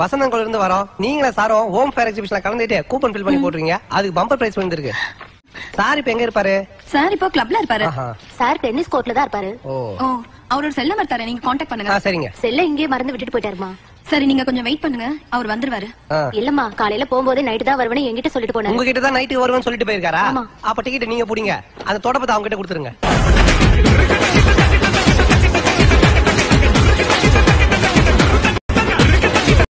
வசந்தங்கள் இருந்து வரோம். நீங்களே சாரும் ஹோம் ஃபேர் எக்ஸிபிஷன்ல கலந்துட்டு கூப்பன் ஃபில் பண்ணி போட்டுருங்க அதுக்கு பம்பர் பிரைஸ் வந்துருக்கு சார் இப்ப எங்க இருப்பாரு? சார் இப்போ கிளப்ல இருப்பாரு. சார் டென்னிஸ் கோர்ட்ல தான் இருப்பாரு. ஓ. அவரோட செல்ல நம்பர் தரேன் நீங்க காண்டாக்ட் பண்ணுங்க. சரிங்க. செல்ல இங்கே மறந்து விட்டுட்டு போயிட்டாருமா? சரி நீங்க கொஞ்சம் வெயிட் பண்ணுங்க. அவர் வந்துருவாரு. இல்லம்மா காலையில போகும்போது நைட்டு தான் வருவேன் என்கிட்ட சொல்லிட்டு போனேன் உங்ககிட்ட தான் நைட்டு வருவேன்னு சொல்லிட்டு போயிருக்காரா? ஆமா. அப்ப டிக்கெட் நீங்க புடிங்க. அந்த தொடப்பத்தை அவங்க கிட்ட கொடுத்துருங்க.